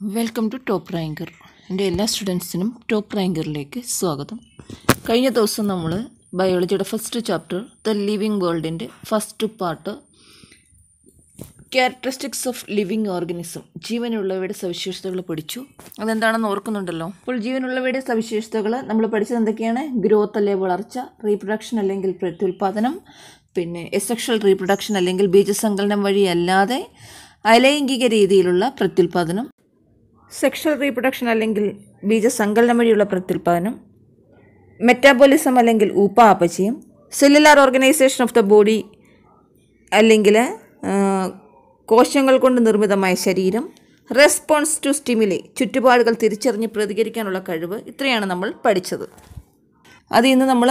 Welcome to top rancour എന്റെ എല്ലാ സ്റ്റുഡൻസിനും top റാങ്കറിലേക്ക് സ്വാഗതം. കഴിഞ്ഞ ദിവസം നമ്മൾ ബയോളജിയുടെ first chapter the living വേൾഡിന്റെ first part characteristics of living organism ജീവനുള്ളവയുടെ സവിശേഷതകൾ പഠിച്ചു. അതെന്താണെന്ന് ഓർക്കുന്നുണ്ടല്ലോ? അപ്പോൾ ജീവനുള്ളവയുടെ സവിശേഷതകൾ നമ്മൾ പഠിച്ചത് എന്തൊക്കെയാണ്? ഗ്രോത്ത് അല്ലെ വളർച്ച റീപ്രൊഡക്ഷൻ അല്ലെങ്കിൽ പ്രത്യുൽപാദനം പിന്നെ എസെക്ഷൽ റീപ്രൊഡക്ഷൻ അല്ലെങ്കിൽ ബീജസങ്കലനം വഴി അല്ലാതെ അലൈംഗിക രീതിയിലുള്ള പ്രത്യുൽപാദനം സെക്ഷൽ റീപ്രൊഡക്ഷൻ അല്ലെങ്കിൽ ബീജസങ്കലനം വഴിയുള്ള പ്രത്യുൽപാദനം മെറ്റാബോളിസം അല്ലെങ്കിൽ ഊപ്പ ആപ്പച്ചയും cellular organisation of the body അല്ലെങ്കിൽ കോശങ്ങൾ കൊണ്ട് നിർമ്മിതമായ ശരീരം റെസ്പോൺസ് ടു സ്റ്റിമുലി ചുറ്റുപാടുകൾ തിരിച്ചറിഞ്ഞ് പ്രതികരിക്കാനുള്ള കഴിവ് ഇത്രയാണ് നമ്മൾ പഠിച്ചത്. അത് ഇന്ന് നമ്മൾ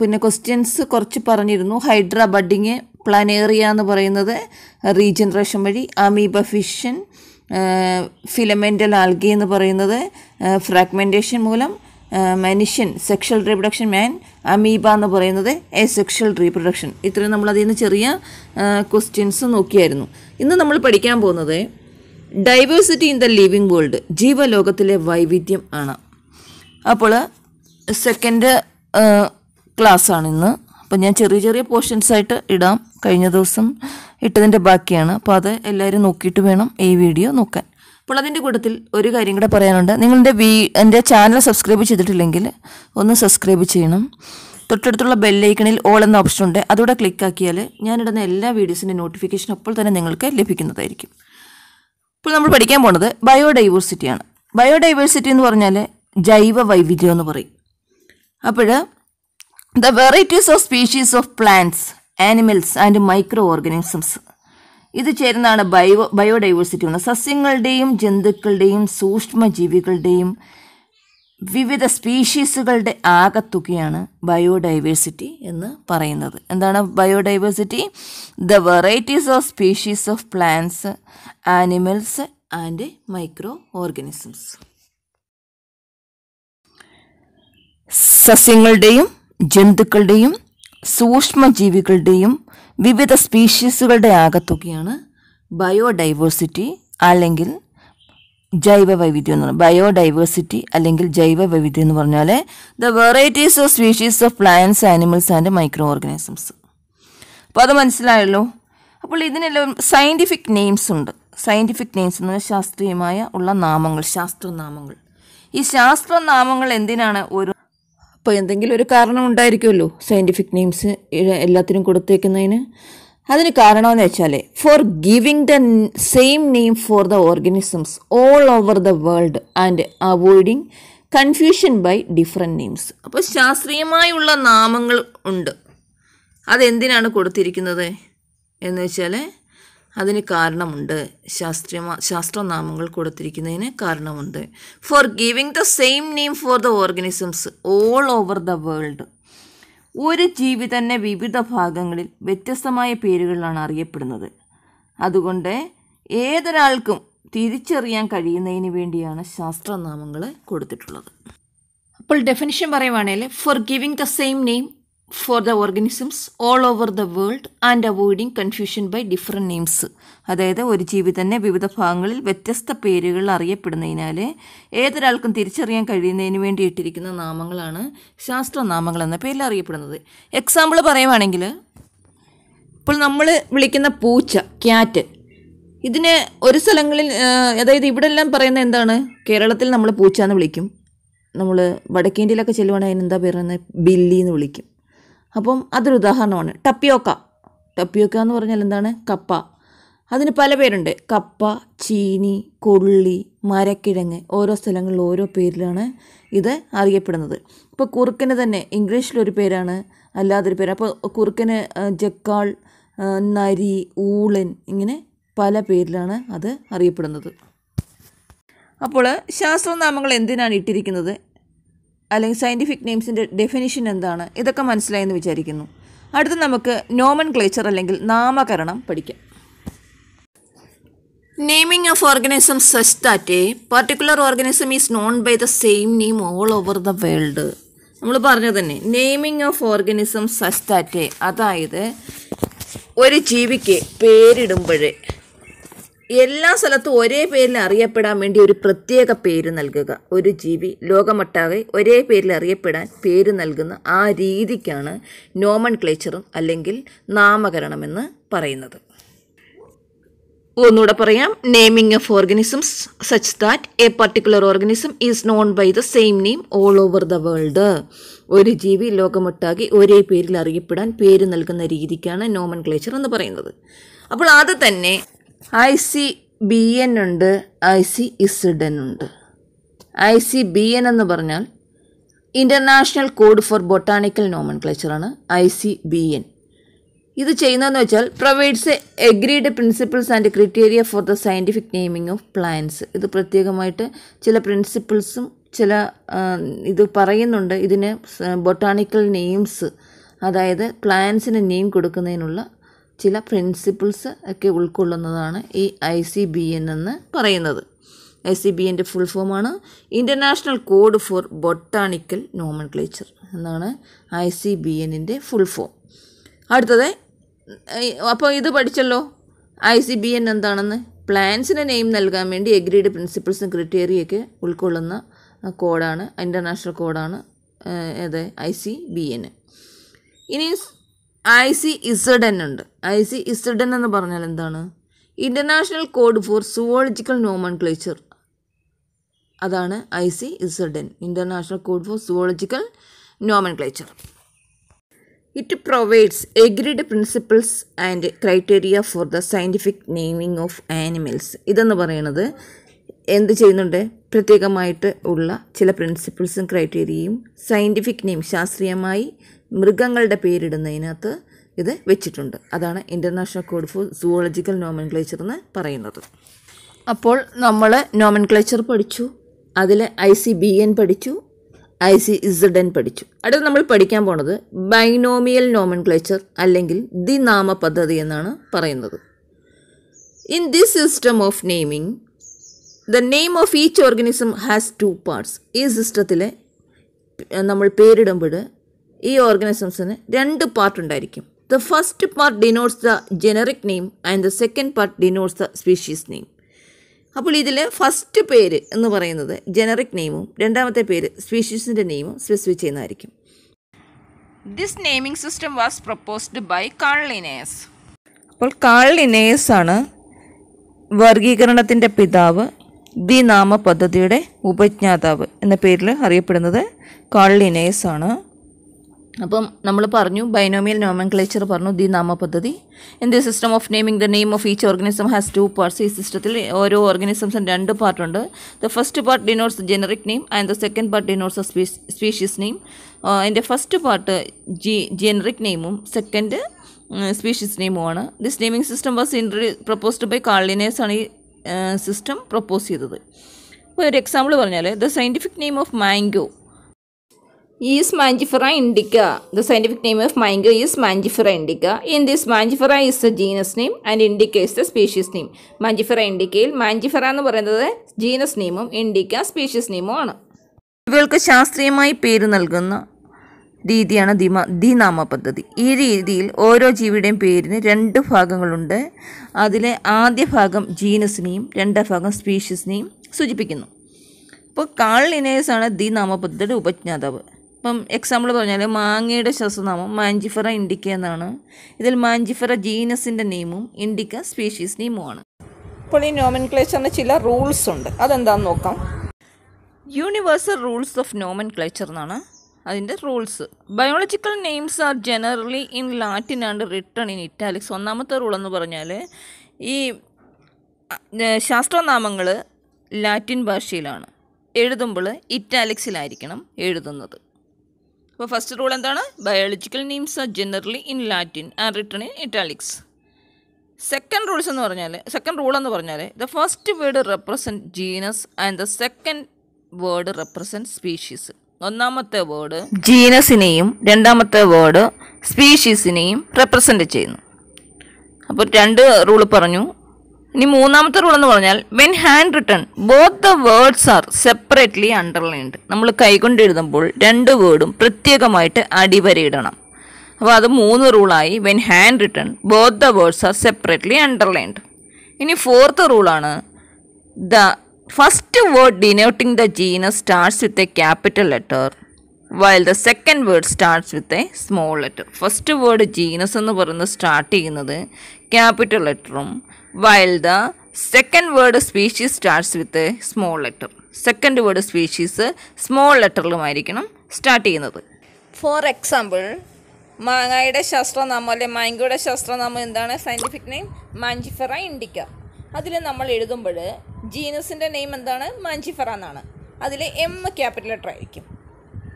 പിന്നെ ക്വസ്റ്റ്യൻസ് കുറച്ച് പറഞ്ഞിരുന്നു. ഹൈഡ്ര ബഡിങ് പ്ലാനേറിയ എന്ന് പറയുന്നത് റീജനറേഷൻ വഴി അമീബ ഫിഷൻ ഫിലമെന്റൽ ആൽഗി എന്ന് പറയുന്നത് ഫ്രാഗ്മെന്റേഷൻ മൂലം മനുഷ്യൻ സെക്ഷൽ റീപ്രൊഡക്ഷൻ മാൻ അമീബ എന്ന് പറയുന്നത് എ സെക്ഷൽ റീപ്രൊഡക്ഷൻ ഇത്രയും നമ്മൾ അതിൽ നിന്ന് ചെറിയ ക്വസ്റ്റ്യൻസ് നോക്കിയായിരുന്നു. ഇന്ന് നമ്മൾ പഠിക്കാൻ പോകുന്നത് diversity in the living world ജീവലോകത്തിലെ വൈവിധ്യം ആണ്. അപ്പോൾ സെക്കൻഡ് ക്ലാസ്സാണ് ഇന്ന്. അപ്പോൾ ഞാൻ ചെറിയ ചെറിയ പോർഷൻസ് ആയിട്ട് ഇടാം. കഴിഞ്ഞ ദിവസം ഇട്ടതിന്റെ ബാക്കിയാണ്. അപ്പോൾ അത് എല്ലാവരും നോക്കിയിട്ട് വേണം ഈ വീഡിയോ നോക്കാൻ. അപ്പോൾ അതിന്റെ കൂട്ടത്തിൽ ഒരു കാര്യം കൂടെ പറയാനുണ്ട്. നിങ്ങളുടെ വീ എന്റെ ചാനൽ സബ്സ്ക്രൈബ് ചെയ്തിട്ടില്ലെങ്കിൽ ഒന്ന് സബ്സ്ക്രൈബ് ചെയ്യണം. തൊട്ടടുത്തുള്ള ബെല്ലൈക്കണിൽ ഓൾ എന്ന ഓപ്ഷൻ ഉണ്ട്. അതുകൂടെ ക്ലിക്കാക്കിയാൽ ഞാനിടുന്ന എല്ലാ വീഡിയോസിന്റെ നോട്ടിഫിക്കേഷൻ അപ്പോൾ തന്നെ നിങ്ങൾക്ക് ലഭിക്കുന്നതായിരിക്കും. ഇപ്പോൾ നമ്മൾ പഠിക്കാൻ പോണത് ബയോഡൈവേഴ്സിറ്റിയാണ് ബയോഡൈവേഴ്സിറ്റി എന്ന് പറഞ്ഞാൽ ജൈവ വൈവിധ്യം എന്ന് പറയും. അപ്പോൾ the varieties of species of plants animals and micro organisms ഇത് ചേരുന്നതാണ് ബയോ ബയോഡൈവേഴ്സിറ്റി എന്ന് സസ്യങ്ങളുടെയും ജന്തുക്കളുടെയും സൂക്ഷ്മജീവികളുടെയും വിവിധ സ്പീഷീസുകളുടെ ആകത്തുകയാണ് ബയോഡൈവേഴ്സിറ്റി എന്ന് പറയുന്നത്. എന്താണ് biodiversity the varieties of species of plants animals and micro organisms സസ്യങ്ങളുടെയും ജന്തുക്കളുടെയും സൂക്ഷ്മജീവികളുടെയും വിവിധ സ്പീഷീസുകളുടെ ആകത്തുകയാണ് ബയോഡൈവേഴ്സിറ്റി അല്ലെങ്കിൽ ജൈവ വൈവിധ്യം എന്ന് പറയുന്നത് ബയോഡൈവേഴ്സിറ്റി അല്ലെങ്കിൽ ജൈവ വൈവിധ്യം എന്ന് പറഞ്ഞാൽ the varieties of species of plants animals and micro organisms അപ്പോൾ അത് മനസ്സിലായല്ലോ? അപ്പോൾ ഇതിനെല്ലാം സയന്റിഫിക് നെയിംസ് ഉണ്ട്. സയന്റിഫിക് നെയിംസ് എന്ന് ശാസ്ത്രീയമായ ഉള്ള നാമങ്ങൾ ശാസ്ത്രനാമങ്ങൾ. ഈ ശാസ്ത്രനാമങ്ങൾ എന്തിനാണ് ഒരു അപ്പോൾ എന്തെങ്കിലും ഒരു കാരണം ഉണ്ടായിരിക്കുമല്ലോ സയന്റിഫിക് നെയിംസ് എല്ലാത്തിനും കൊടുത്തേക്കുന്നതിന്? അതിന് കാരണമെന്ന് വെച്ചാൽ for giving the same name for the organisms all over the world and avoiding confusion by different names അപ്പോൾ ശാസ്ത്രീയമായുള്ള നാമങ്ങൾ ഉണ്ട്. അതെന്തിനാണ് കൊടുത്തിരിക്കുന്നത്? എന്ന് വെച്ചാൽ അതിന് കാരണമുണ്ട്. ശാസ്ത്രീയ ശാസ്ത്രനാമങ്ങൾ കൊടുത്തിരിക്കുന്നതിന് കാരണമുണ്ട്. For giving the same name for the organisms all over the world ഒരു ജീവി തന്നെ വിവിധ ഭാഗങ്ങളിൽ വ്യത്യസ്തമായ പേരുകളിലാണ് അറിയപ്പെടുന്നത്. അതുകൊണ്ട് ഏതൊരാൾക്കും തിരിച്ചറിയാൻ കഴിയുന്നതിന് വേണ്ടിയാണ് ശാസ്ത്രനാമങ്ങൾ കൊടുത്തിട്ടുള്ളത്. അപ്പോൾ ഡെഫിനിഷൻ പറയുവാണെങ്കിൽ for giving the same name for the organisms all over the world and avoiding confusion by different names അതായത് ഒരു ജീവി തന്നെ വിവിധ ഭാഗങ്ങളിൽ വ്യത്യസ്ത പേരുകൾ അറിയപ്പെടുന്നതിനാൽ ഏതൊരാൾക്കും തിരിച്ചറിയാൻ കഴിയുന്നതിന് വേണ്ടി ഇട്ടിരിക്കുന്ന നാമങ്ങളാണ് ശാസ്ത്രനാമങ്ങൾ എന്ന പേരിൽ അറിയപ്പെടുന്നത്. എക്സാമ്പിൾ പറയുവാണെങ്കിൽ ഇപ്പോൾ നമ്മൾ വിളിക്കുന്ന പൂച്ച ക്യാറ്റ് ഇതിനെ ഒരു സ്ഥലങ്ങളിൽ അതായത് ഇവിടെ എല്ലാം പറയുന്നത് എന്താണ്? കേരളത്തിൽ നമ്മൾ പൂച്ച എന്ന് വിളിക്കും. നമ്മൾ വടക്കേന്ത്യയിലൊക്കെ ചെല്ലുവാണെങ്കിൽ അതിനെന്താ പറയുന്നത് ബില്ലി എന്ന് വിളിക്കും. അപ്പം അതൊരു ഉദാഹരണമാണ്. ടപ്പിയോക്ക. ടപ്പിയോക്ക എന്ന് പറഞ്ഞാൽ എന്താണ്? കപ്പ. അതിന് പല പേരുണ്ട്. കപ്പ ചീനി കൊള്ളി മരക്കിഴങ്ങ്. ഓരോ സ്ഥലങ്ങളിൽ ഓരോ പേരിലാണ് ഇത് അറിയപ്പെടുന്നത്. ഇപ്പോൾ കുറുക്കന് തന്നെ ഇംഗ്ലീഷിലൊരു പേരാണ്. അല്ലാതൊരു പേര്. അപ്പോൾ കുറുക്കന് ജക്കാൾ നരി ഊളൻ ഇങ്ങനെ പല പേരിലാണ് അത് അറിയപ്പെടുന്നത്. അപ്പോൾ ശാസ്ത്രനാമങ്ങൾ എന്തിനാണ് ഇട്ടിരിക്കുന്നത്? അല്ലെങ്കിൽ സയന്റിഫിക് നെയിംസിന്റെ ഡെഫിനിഷൻ എന്താണ്? ഇതൊക്കെ മനസ്സിലായെന്ന് വിചാരിക്കുന്നു. അടുത്ത് നമുക്ക് നോമൻ ക്ലേച്ചർ അല്ലെങ്കിൽ നാമകരണം പഠിക്കാം. Naming of organism such that a particular organism is known by the same name all over the world നമ്മൾ പറഞ്ഞത് തന്നെ നെയ്മിങ് ഓഫ് ഓർഗനിസം എ അതായത് ഒരു ജീവിക്ക് പേരിടുമ്പോഴേ എല്ലാ സ്ഥലത്തും ഒരേ പേരിൽ അറിയപ്പെടാൻ വേണ്ടി ഒരു പ്രത്യേക പേര് നൽകുക. ഒരു ജീവി ലോകമൊട്ടാകെ ഒരേ പേരിൽ അറിയപ്പെടാൻ പേര് നൽകുന്ന ആ രീതിക്കാണ് നോമൺ ക്ലേച്ചറും അല്ലെങ്കിൽ നാമകരണമെന്ന് പറയുന്നത്. ഒന്നുകൂടെ പറയാം. Naming of organisms such that a particular organism is known by the same name all over the world ഒരു ജീവി ലോകമൊട്ടാകെ ഒരേ പേരിൽ അറിയപ്പെടാൻ പേര് നൽകുന്ന രീതിക്കാണ് നോമൻ ക്ലേച്ചർ എന്ന് പറയുന്നത്. അപ്പോൾ അത് തന്നെ ഐ സി ബി എൻ ഉണ്ട് ഐ സി ഇസിഡൻ ഉണ്ട്. ഐ സി ബി എൻ എന്ന് പറഞ്ഞാൽ ഇന്റർനാഷണൽ കോഡ് ഫോർ ബൊട്ടാണിക്കൽ നോമൻ ക്ലച്ചറാണ് ഐ സി ബി എൻ. ഇത് ചെയ്യുന്നതെന്ന് വെച്ചാൽ provides agreed principles and criteria for the scientific naming of plants ഇത് പ്രത്യേകമായിട്ട് ചില പ്രിൻസിപ്പിൾസും ചില ഇത് പറയുന്നുണ്ട് ഇതിന് ബൊട്ടാണിക്കൽ നെയിംസ് അതായത് പ്ലാൻസിന് നെയിം കൊടുക്കുന്നതിനുള്ള ചില പ്രിൻസിപ്പിൾസ് ഒക്കെ ഉൾക്കൊള്ളുന്നതാണ് ഈ ഐ സി ബി എൻ എന്ന് പറയുന്നത്. ഐ സി ബി എന്റെ ഫുൾ ഫോമാണ് international code for botanical nomenclature എന്നാണ് ഐ സി ബി എന്നിന്റെ ഫുൾ ഫോം അടുത്തത് അപ്പോൾ ഇത് പഠിച്ചല്ലോ? ഐ സി ബി എൻ എന്താണെന്ന്? പ്ലാൻസിന് നെയിം നൽകാൻ വേണ്ടി എഗ്രീഡ് പ്രിൻസിപ്പിൾസും ക്രിറ്റേറിയൊക്കെ ഉൾക്കൊള്ളുന്ന കോഡാണ് ഇന്റർനാഷണൽ കോഡാണ് അതെ ഐ സി ബി എൻ ഇനി ഐ സി ഇസഡ് എൻ ഉണ്ട്. ഐ സി ഇസഡ് എൻ എന്ന് പറഞ്ഞാൽ എന്താണ്? International code for zoological nomenclature അതാണ് I C Z N international code for zoological nomenclature it provides agreed principles and criteria for the scientific naming of animals ഇതെന്ന് പറയുന്നത് എന്ത് ചെയ്യുന്നുണ്ട്? പ്രത്യേകമായിട്ട് ഉള്ള ചില പ്രിൻസിപ്പിൾസും ക്രൈറ്റീരിയയും സയന്റിഫിക് നെയിം ശാസ്ത്രീയമായി മൃഗങ്ങളുടെ പേരിടുന്നതിനകത്ത് ഇത് വെച്ചിട്ടുണ്ട്. അതാണ് international code for zoological nomenclature എന്ന് പറയുന്നത്. അപ്പോൾ നമ്മൾ നോമൻക്ലേച്ചർ പഠിച്ചു. അതിൽ ഐ സി ബി എൻ പഠിച്ചു. ഐ സി ഇസഡ് എൻ പഠിച്ചു. അടുത്ത് നമ്മൾ പഠിക്കാൻ പോണത് ബൈനോമിയൽ നോമൻക്ലേച്ചർ അല്ലെങ്കിൽ നാമ പദ്ധതി എന്നാണ് പറയുന്നത്. In the system of naming the name of each organism has two parts ഈ സിസ്റ്റത്തിൽ നമ്മൾ പേരിടുമ്പോൾ ഈ ഓർഗനിസംസിന് രണ്ട് പാർട്ട് ഉണ്ടായിരിക്കും. The first part denotes the generic name and the second part denotes the species name അപ്പോൾ ഇതിൽ ഫസ്റ്റ് പേര് എന്ന് പറയുന്നത് ജനറിക് നെയിമും രണ്ടാമത്തെ പേര് സ്പീഷീസിന്റെ നെയിമും സ്പെസിഫൈ ചെയ്യുന്നതായിരിക്കും. This naming system was proposed by Carl Linnaeus അപ്പോൾ കാൾലിനേസ് ആണ് വർഗീകരണത്തിന്റെ പിതാവ് ദി നാമ പദ്ധതിയുടെ ഉപജ്ഞാതാവ് എന്ന പേരിൽ അറിയപ്പെടുന്നത് കാൾലിനേസ് ആണ്. അപ്പം നമ്മൾ പറഞ്ഞു ബൈനോമിയൽ നോമൻക്ലേച്ചർ പറഞ്ഞു ദി നാമ പദ്ധതി. In the system of naming the name of each organism has two parts ഈ സിസ്റ്റത്തിൽ ഓരോ ഓർഗനിസംസും രണ്ട് പാർട്ടുണ്ട്. The first part denotes the generic name and the second part denotes the species name അതിന്റെ ഫസ്റ്റ് പാർട്ട് ജി ജനറിക് നെയിമും second species നെയിമുമാണ് this naming system was entry proposed by Carl Linnaeus ആണ് ഈ സിസ്റ്റം പ്രപ്പോസ് ചെയ്തത്. ഒരു example പറഞ്ഞാൽ the scientific name of mango is Mangifera indica. The scientific name of mango is Mangifera indica. In this Mangifera is the genus name and indica is the species name. Mangifera ഇൻഡിക്കയിൽ Mangifera എന്ന് പറയുന്നത് genus നെയിമും Indica species നെയിമും ആണ് ഇവകൾക്ക് ശാസ്ത്രീയമായി പേര് നൽകുന്ന രീതിയാണ് ദിമ ദിനാമ പദ്ധതി ഈ രീതിയിൽ ഓരോ ജീവിയുടെയും പേരിന് രണ്ട് ഭാഗങ്ങളുണ്ട് അതിലെ ആദ്യ ഭാഗം ജീനസിനെയും രണ്ടാം ഭാഗം സ്പീഷീസിനെയും സൂചിപ്പിക്കുന്നു ഇപ്പോൾ കാൾ ലിനേഴ്സ് ആണ് ദി നാമപദ്ധതിയുടെ ഉപജ്ഞാതാവ് ഇപ്പം എക്സാമ്പിൾ പറഞ്ഞാൽ മാങ്ങയുടെ ശാസ്ത്രനാമം മാഞ്ചിഫറ ഇൻഡിക്ക എന്നാണ്. ഇതിൽ മാഞ്ചിഫറ ജീനസിന്റെ നെയിമും ഇൻഡിക്ക സ്പീഷീസ് നെയിമുമാണ്. ഇപ്പോൾ ഈ നോമൻ ക്ലേച്ചറിന് ചില റൂൾസ് ഉണ്ട്. അതെന്താണെന്ന് നോക്കാം. യൂണിവേഴ്സൽ റൂൾസ് ഓഫ് നോമൻ ക്ലേച്ചർ എന്നാണ് അതിന്റെ rules biological names are generally in Latin and written in italics ഒന്നാമത്തെ റൂൾ എന്ന് പറഞ്ഞാൽ ഈ ശാസ്ത്രനാമങ്ങൾ ലാറ്റിൻ ഭാഷയിലാണ്. എഴുതുമ്പോൾ ഇറ്റാലിക്സിലായിരിക്കണം എഴുതുന്നത്. അപ്പോൾ ഫസ്റ്റ് റൂൾ എന്താണ്? Biological names are generally in Latin and written in italics second rules എന്ന് പറഞ്ഞാൽ സെക്കൻഡ് റൂൾ എന്ന് പറഞ്ഞാൽ the first word represent genus and the second word represent species ഒന്നാമത്തെ വേർഡ് ജീനസിനെയും രണ്ടാമത്തെ വേർഡ് സ്പീഷീസിനെയും റെപ്രസെന്റ് ചെയ്യുന്നു. അപ്പോൾ രണ്ട് റൂൾ പറഞ്ഞു. ഇനി മൂന്നാമത്തെ റൂൾ എന്ന് പറഞ്ഞാൽ when hand written both the words are separately underlined നമ്മൾ കൈകൊണ്ട് എഴുതുമ്പോൾ രണ്ട് വേർഡും പ്രത്യേകമായിട്ട് അടിവരയിടണം. അപ്പോൾ അത് മൂന്ന് റൂളായി when hand written both the words are separately underlined ഇനി fourth റൂളാണ് the first word denoting the genus starts with a capital letter while the second word starts with a small letter first word genus എന്ന് പറയുന്നത് start ചെയ്യുന്നത് capital ലെറ്ററും while the second word species starts with a small letter second word species small ലെറ്ററിലുമായിരിക്കണം start ചെയ്യുന്നത്. For example മാങ്ങയുടെ ശാസ്ത്രനാമം അല്ലെ മാങ്കയുടെ ശാസ്ത്രനാമം എന്താണ്? Scientific name Mangifera Indica അതിൽ നമ്മൾ എഴുതുമ്പോൾ ജീനസിന്റെ നെയിം എന്താണ്? മാഞ്ചിഫെറ എന്നാണ്. അതിൽ എം ക്യാപിറ്റൽ ലെറ്റർ ആയിരിക്കും.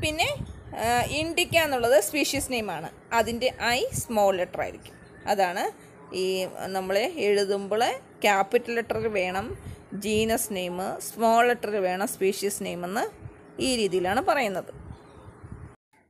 പിന്നെ ഇൻഡിക്ക എന്നുള്ളത് സ്പീഷീസ് നെയിമാണ് അതിന്റെ ഐ സ്മോൾ ലെറ്റർ ആയിരിക്കും. അതാണ് ഈ നമ്മൾ എഴുതുമ്പോൾ ക്യാപിറ്റൽ ലെറ്റർ വേണം ജീനസ് നെയിം സ്മോൾ ലെറ്റർ വേണം സ്പീഷീസ് നെയിം എന്ന് ഈ രീതിയിലാണ് പറയുന്നത്.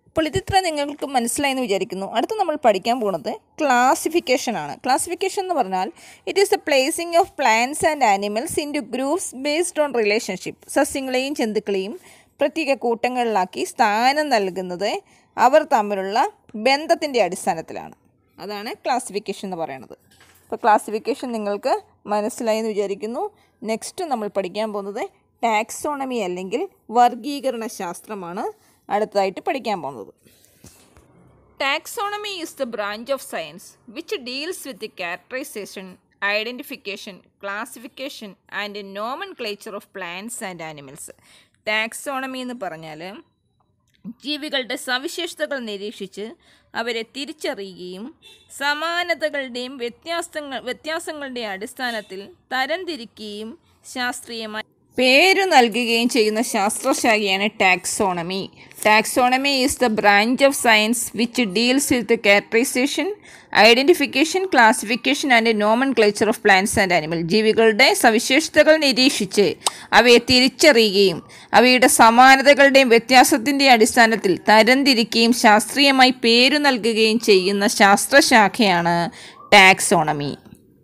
അപ്പോൾ ഇതിത്ര നിങ്ങൾക്ക് മനസ്സിലായെന്ന് വിചാരിക്കുന്നു. അടുത്ത് നമ്മൾ പഠിക്കാൻ പോകുന്നത് ക്ലാസിഫിക്കേഷൻ ആണ്. ക്ലാസിഫിക്കേഷൻ എന്ന് പറഞ്ഞാൽ it is the placing of plants and animals into groups based on relationship സസ്യങ്ങളെയും ജന്തുക്കളെയും പ്രത്യേക കൂട്ടങ്ങളിലാക്കി സ്ഥാനം നൽകുന്നത് അവർ തമ്മിലുള്ള ബന്ധത്തിന്റെ അടിസ്ഥാനത്തിലാണ്. അതാണ് ക്ലാസിഫിക്കേഷൻ എന്ന് പറയുന്നത്. അപ്പോൾ ക്ലാസിഫിക്കേഷൻ നിങ്ങൾക്ക് മനസ്സിലായി എന്ന് വിചാരിക്കുന്നു. നെക്സ്റ്റ് നമ്മൾ പഠിക്കാൻ പോകുന്നത് ടാക്സോണമി അല്ലെങ്കിൽ വർഗീകരണ ശാസ്ത്രമാണ് അടുത്തതായിട്ട് പഠിക്കാൻ പോകുന്നത്. Taxonomy is the branch of science which deals with the characterisation identification classification and nomenclature of plants and animals taxonomy എന്ന് പറഞ്ഞാൽ ജീവികളുടെ സവിശേഷതകൾ നിരീക്ഷിച്ച് അവരെ തിരിച്ചറിയുകയും സമാനതകളുടെയും വ്യത്യാസങ്ങൾ വ്യത്യാസങ്ങളുടെയും അടിസ്ഥാനത്തിൽ തരംതിരിക്കുകയും ശാസ്ത്രീയമായി പേര് നൽകുകയും ചെയ്യുന്ന ശാസ്ത്രശാഖയാണ് taxonomy. Taxonomy is the branch of science which deals with characterisation identification classification and nomenclature of plants and animal ജീവികളുടെ സവിശേഷതകൾ നിരീക്ഷിച്ച് അവയെ തിരിച്ചറിയുകയും അവയുടെ സമാനതകളുടെയും വ്യത്യാസത്തിന്റെയും അടിസ്ഥാനത്തിൽ തരംതിരിക്കുകയും ശാസ്ത്രീയമായി പേരു നൽകുകയും ചെയ്യുന്ന ശാസ്ത്രശാഖയാണ് ടാക്സോണമി.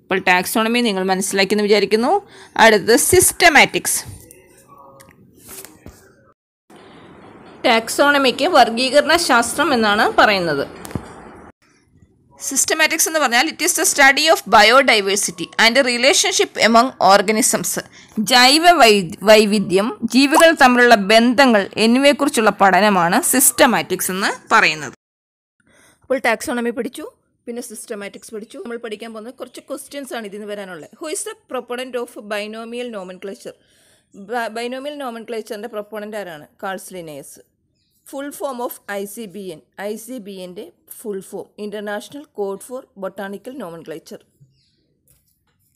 അപ്പോൾ ടാക്സോണമി നിങ്ങൾ മനസ്സിലാക്കിയെന്ന് വിചാരിക്കുന്നു. അടുത്തത് സിസ്റ്റമാറ്റിക്സ്. ടാക്സോണമിക്ക് വർഗീകരണ ശാസ്ത്രം എന്നാണ് പറയുന്നത്. സിസ്റ്റമാറ്റിക്സ് എന്ന് പറഞ്ഞാൽ it is the study of biodiversity and relationship among organisms ജൈവ വൈവിധ്യം ജീവികൾ തമ്മിലുള്ള ബന്ധങ്ങൾ എന്നിവയെക്കുറിച്ചുള്ള പഠനമാണ് സിസ്റ്റമാറ്റിക്സ് എന്ന് പറയുന്നത്. അപ്പോൾ ടാക്സോണമി പഠിച്ചു പിന്നെ സിസ്റ്റമാറ്റിക്സ് പഠിച്ചു. നമ്മൾ പഠിക്കാൻ പോകുന്നത് കുറച്ച് ക്വസ്റ്റ്യൻസ് ആണ് ഇതിന് വരാനുള്ളത്. Who is the proponent of binomial nomenclature binomial നോമൻ ക്ലേച്ചറിന്റെ പ്രൊപ്പണന്റ് ആരാണ്? Carl Linnaeus full form of I C B N I C B എന്റെ full form international code for botanical nomenclature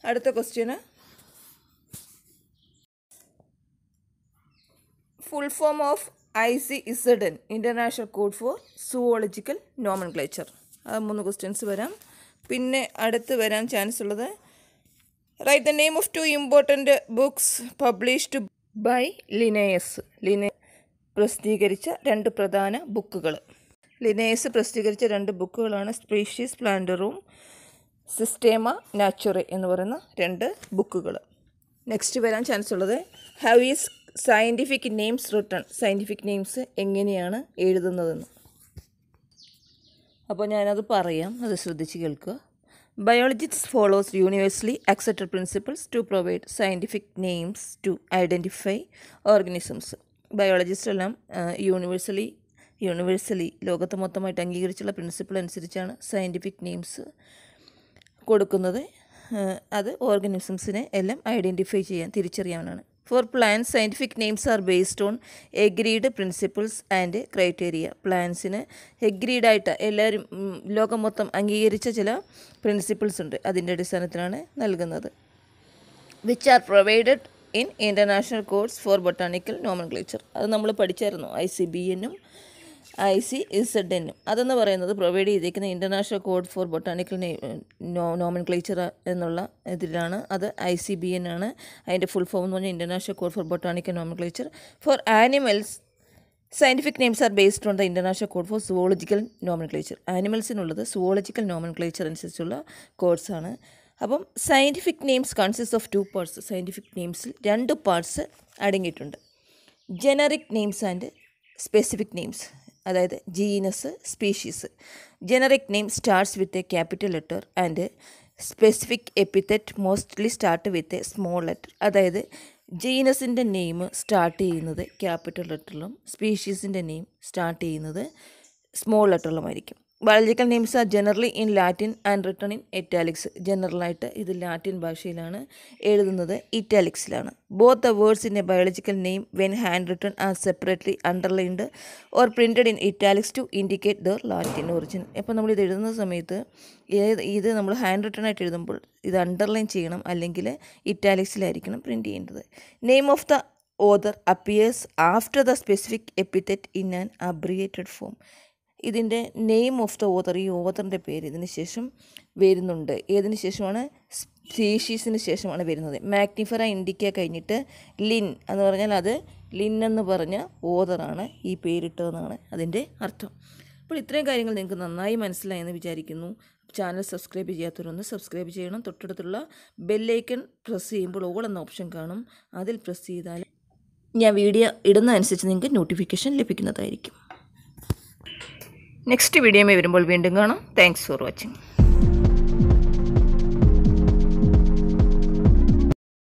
അടുത്ത question full form of I C Z N international code for zoological nomenclature അത് മൂന്ന് questions വരാം. പിന്നെ അടുത്ത് വരാൻ chance ഉള്ളത് write the name of two important books published by Linnaeus Linne പ്രസിദ്ധീകരിച്ച രണ്ട് പ്രധാന ബുക്കുകൾ. ലിനേയസ് പ്രസിദ്ധീകരിച്ച രണ്ട് ബുക്കുകളാണ് സ്പീഷീസ് പ്ലാന്ററും സിസ്റ്റേമ നാച്ചുറെ എന്ന് പറയുന്ന രണ്ട് ബുക്കുകൾ. നെക്സ്റ്റ് വരാൻ ചാൻസ് ഉള്ളത് how is scientific names written? Scientific names എങ്ങനെയാണ് എഴുതുന്നതെന്ന്. അപ്പോൾ ഞാനത് പറയാം അത് ശ്രദ്ധിച്ച് കേൾക്കുക. Biologist follows universally accepted principles to provide scientific names to identify organisms biologist എല്ലാം യൂണിവേഴ്സലി യൂണിവേഴ്സലി ലോകത്ത് മൊത്തമായിട്ട് അംഗീകരിച്ചുള്ള പ്രിൻസിപ്പിൾ അനുസരിച്ചാണ് സയന്റിഫിക് നെയിംസ് കൊടുക്കുന്നത്. അത് ഓർഗനിസംസിനെ എല്ലാം ഐഡന്റിഫൈ ചെയ്യാൻ തിരിച്ചറിയാനാണ് for plants scientific names are based on agreed principles and criteria പ്ലാൻസിന് എഗ്രീഡായിട്ട് എല്ലാവരും ലോകം മൊത്തം അംഗീകരിച്ച ചില പ്രിൻസിപ്പിൾസ് ഉണ്ട്. അതിന്റെ അടിസ്ഥാനത്തിലാണ് നൽകുന്നത്. Which are provided in international course for botanical nomenclature. അത് നമ്മൾ പഠിച്ചായിരുന്നു. ഐ സി ബി എന്നും ഐ സി ഇസഡ് എന്നും. അതെന്ന് പറയുന്നത് പ്രൊവൈഡ് ചെയ്തിരിക്കുന്ന international code for botanical nomenclature എന്നുള്ള ഇതിലാണ്. അത് ഐ സി ബി എൻ ആണ്. അതിന്റെ ഫുൾ ഫോം എന്ന് പറഞ്ഞാൽ international code for botanical nomenclature. For animals scientific names are based on the international code for zoological nomenclature ആനിമൽസിനുള്ളത് zoological nomenclature അനുസരിച്ചുള്ള കോഡ്സാണ്. അപ്പം scientific names consist of two parts scientific നെയിംസിൽ രണ്ട് parts അടങ്ങിയിട്ടുണ്ട്. Generic names and specific names അതായത് genus species generic name starts with a capital letter and specific epithet mostly start with a small letter അതായത് ജീനസിന്റെ name start ചെയ്യുന്നത് capital ലെറ്ററിലും സ്പീഷീസിന്റെ name start ചെയ്യുന്നത് small ലെറ്ററിലുമായിരിക്കും biological names are generally in Latin and written in italics ജനറലായിട്ട് ഇത് Latin ഭാഷയിലാണ് എഴുതുന്നത് ഇറ്റാലിക്സിലാണ് both the words in a biological name when hand written are separately underlined or printed in italics to indicate the Latin origin അപ്പോൾ നമ്മൾ ഇത് എഴുതുന്ന സമയത്ത് ഏത് ഇത് നമ്മൾ ഹാൻഡ് റിട്ടൺ ആയിട്ട് എഴുതുമ്പോൾ ഇത് അണ്ടർലൈൻ ചെയ്യണം അല്ലെങ്കിൽ ഇറ്റാലിക്സിലായിരിക്കണം പ്രിന്റ് ചെയ്യേണ്ടത്. Name of the author appears after the specific epithet in an abbreviated form ഇതിന്റെ നെയിം ഓഫ് ദ ഓതർ ഈ ഓതറിന്റെ പേര് ഇതിന് ശേഷം വരുന്നുണ്ട്. ഏതിന് ശേഷമാണ്? സ്പീഷീസിന് ശേഷമാണ് വരുന്നത്. മാഗ്നിഫറ ഇൻഡിക്ക കഴിഞ്ഞിട്ട് ലിൻ എന്ന് പറഞ്ഞാൽ അത് ലിൻ എന്ന് പറഞ്ഞ ഓതറാണ് ഈ പേരിട്ടതെന്നാണ് അതിന്റെ അർത്ഥം. അപ്പോൾ ഇത്രയും കാര്യങ്ങൾ നിങ്ങൾക്ക് നന്നായി മനസ്സിലായെന്ന് വിചാരിക്കുന്നു. ചാനൽ സബ്സ്ക്രൈബ് ചെയ്യാത്തവരൊന്ന് സബ്സ്ക്രൈബ് ചെയ്യണം. തൊട്ടടുത്തുള്ള ബെല്ലൈക്കൺ പ്രസ് ചെയ്യുമ്പോൾ ഓൾ എന്ന ഓപ്ഷൻ കാണും. അതിൽ പ്രസ് ചെയ്താൽ ഞാൻ വീഡിയോ ഇടുന്നതനുസരിച്ച് നിങ്ങൾക്ക് നോട്ടിഫിക്കേഷൻ ലഭിക്കുന്നതായിരിക്കും. നെക്സ്റ്റ് വീഡിയോയിൽ വരുമ്പോൾ വീണ്ടും കാണാം. Thanks for watching